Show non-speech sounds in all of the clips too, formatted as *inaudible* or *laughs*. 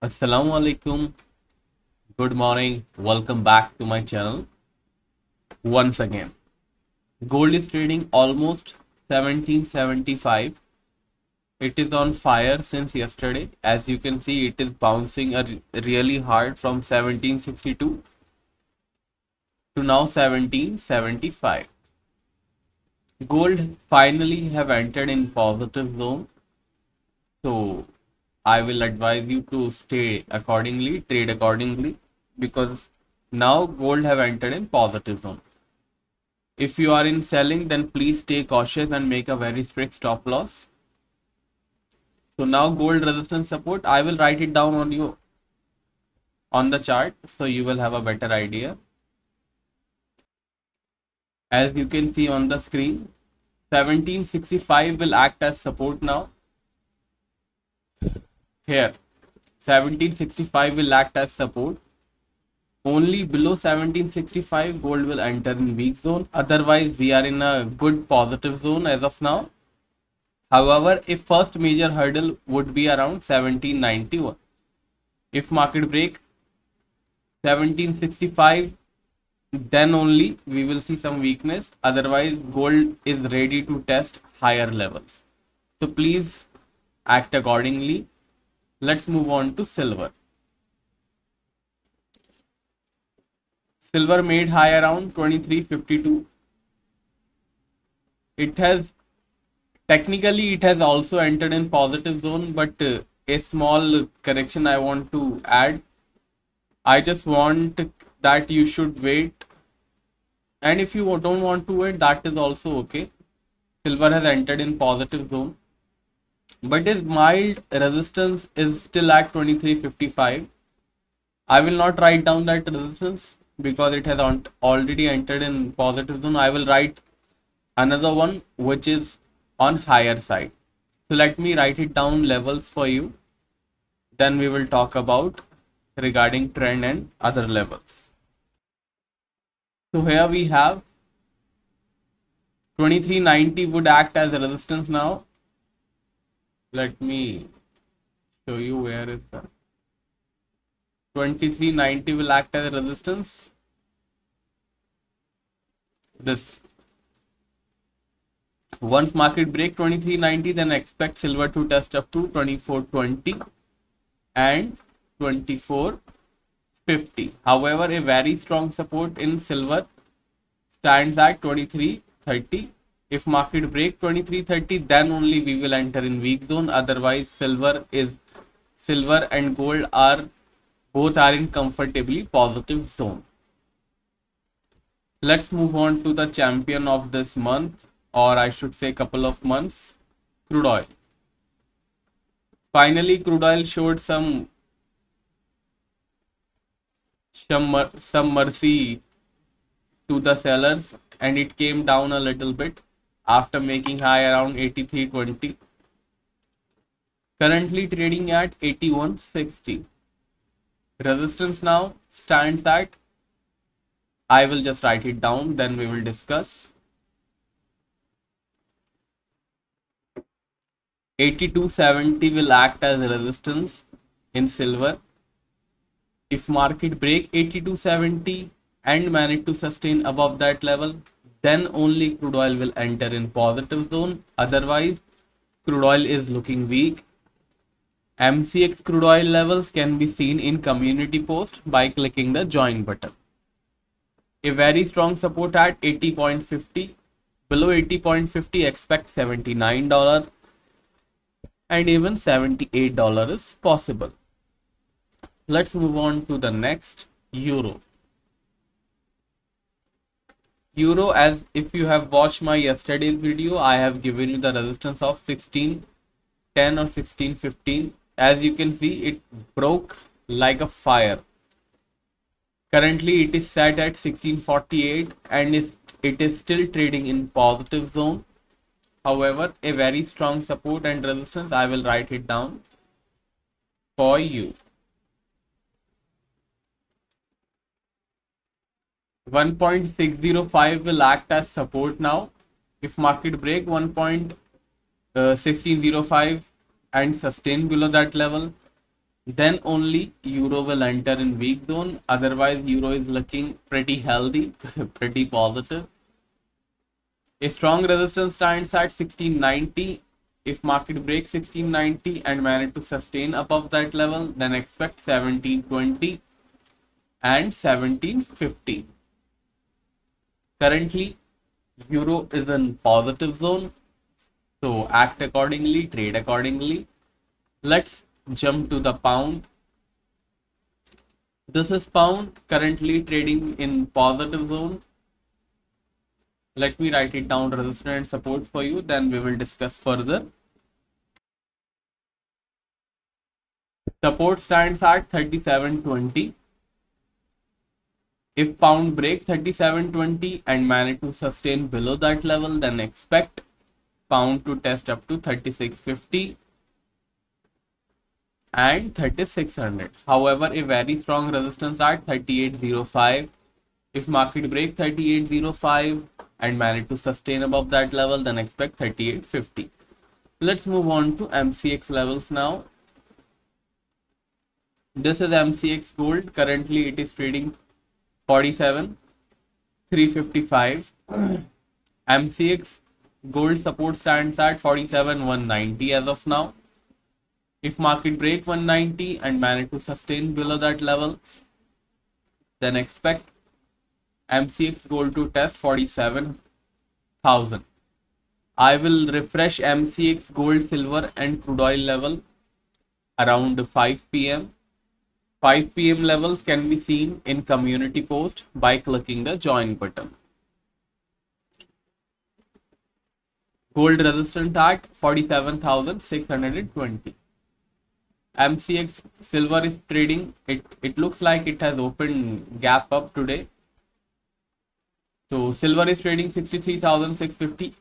Assalamu alaikum. Good morning. Welcome back to my channel once again. Gold is trading almost 1775. It is on fire since yesterday. As you can see, it is bouncing a really hard from 1762 to now 1775. Gold finally have entered in positive zone. So I will advise you to stay accordingly, trade accordingly because now gold have entered in positive zone. If you are in selling, then please stay cautious and make a very strict stop loss. So now gold resistance support, I will write it down on you on the chart so you will have a better idea. As you can see on the screen, 1765 will act as support now here, 1765 will act as support. Only below 1765 gold will enter in weak zone. Otherwise, we are in a good positive zone as of now. However, if first major hurdle would be around 1791. If market break 1765, then only we will see some weakness. Otherwise, gold is ready to test higher levels. So please act accordingly let's move on to silver. Silver made high around 2352 it has technically it has also entered in positive zone but uh, a small correction i want to add. I just want that you should wait. And if you don't want to wait that is also okay. Silver has entered in positive zone but his mild resistance is still at 2355 i will not write down that resistance because it has already entered in positive zone. I will write another one which is on higher side. So let me write it down levels for you. Then we will talk about regarding trend and other levels. So here we have 2390 would act as a resistance now let me show you where is that. 2390 will act as a resistance. This. Once market break 2390 then expect silver to test up to 2420 and 2450 however a very strong support in silver stands at 2330 if market break 2330 then only we will enter in weak zone. Otherwise silver is silver and gold are both are in comfortably positive zone. Let's move on to the champion of this month or i should say couple of months crude oil. Finally crude oil showed some some, some mercy to the sellers and it came down a little bit after making high around 83.20 currently trading at 81.60 resistance now stands at I will just write it down then we will discuss. 8270 will act as resistance in silver. If market break 8270 and manage to sustain above that level then only crude oil will enter in positive zone. Otherwise, crude oil is looking weak. MCX crude oil levels can be seen in community post by clicking the join button. A very strong support at 80.50. Below 80.50 expect $79 and even $78 is possible. Let's move on to the next euro euro as if you have watched my yesterday's video i have given you the resistance of 16 10 or 16 15 as you can see it broke like a fire. Currently it is set at 1648 and it is still trading in positive zone. However a very strong support and resistance i will write it down for you 1.605 will act as support now. If market break 1.1605 uh, and sustain below that level then only euro will enter in weak zone. Otherwise euro is looking pretty healthy *laughs* pretty positive. A strong resistance stands at 1690 if market breaks 1690 and manage to sustain above that level then expect 1720 and 1750 currently euro is in positive zone so act accordingly trade accordingly. Let's jump to the pound. This is pound currently trading in positive zone. Let me write it down resistance and support for you then we will discuss further. Support stands at 3720 if pound break 3720 and manage to sustain below that level then expect pound to test up to 3650 and 3600 however a very strong resistance at 3805 if market break 3805 and manage to sustain above that level then expect 3850 let's move on to mcx levels now. This is mcx gold. Currently it is trading 47 355 mcx gold support stands at 47 190 as of now if market break 190 and manage to sustain below that level, then expect MCX gold to test 47,000. I will refresh MCX gold, silver and crude oil level around 5 p.m. 5 p.m. levels can be seen in community post by clicking the join button. Gold resistant at 47,620. MCX silver is trading. It it looks like it has opened gap up today. So silver is trading 63,650.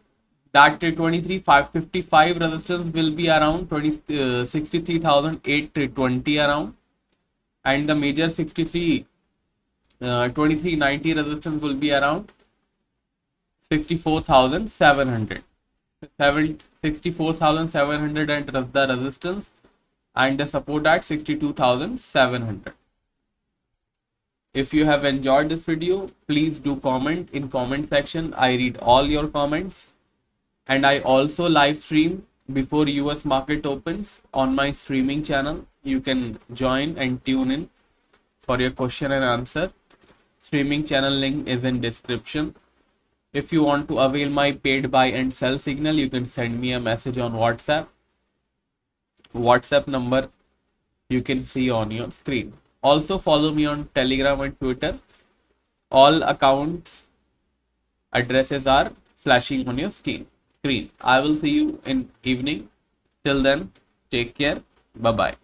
That 23,555 resistance will be around 20 uh, 63,820 around, and the major 63 uh, 2390 resistance will be around 64,700. 64,700 and the resistance and the support at 62,700. If you have enjoyed this video, please do comment in comment section. I read all your comments and I also live stream before US market opens on my streaming channel. You can join and tune in for your question and answer. Streaming channel link is in description. If you want to avail my paid buy and sell signal, you can send me a message on WhatsApp WhatsApp number you can see on your screen. Also follow me on Telegram and Twitter. All accounts addresses are flashing on your screen. Screen. I will see you in evening. Till then, take care. Bye bye.